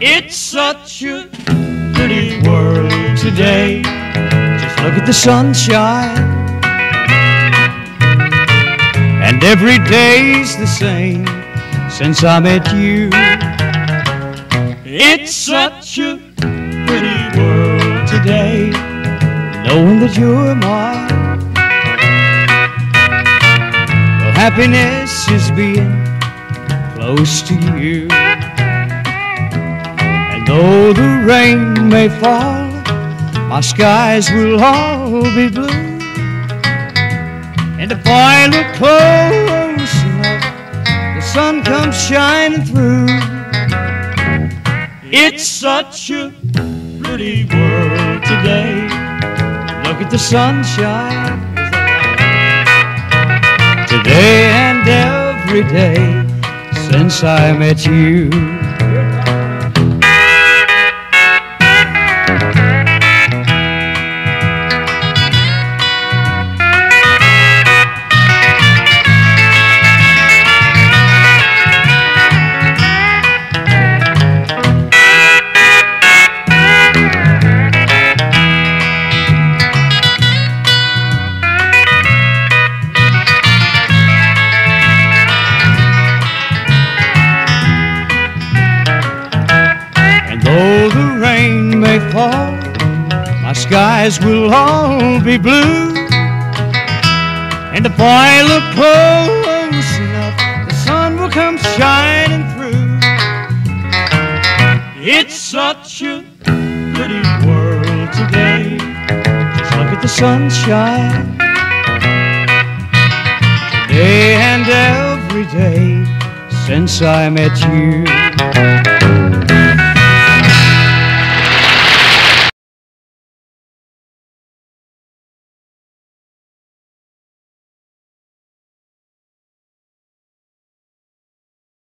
It's such a pretty world today. Just look at the sunshine. And every day's the same since I met you. It's such a pretty world today, knowing that you're mine. Well, happiness is being close to you. Though the rain may fall, my skies will all be blue. And if I look close enough, the sun comes shining through. It's such a pretty world today. Look at the sunshine. Today and every day since I met you. Rain may fall, my skies will all be blue. And if I look close enough, the sun will come shining through. It's such a pretty world today. Just look at the sunshine. Today and every day since I met you.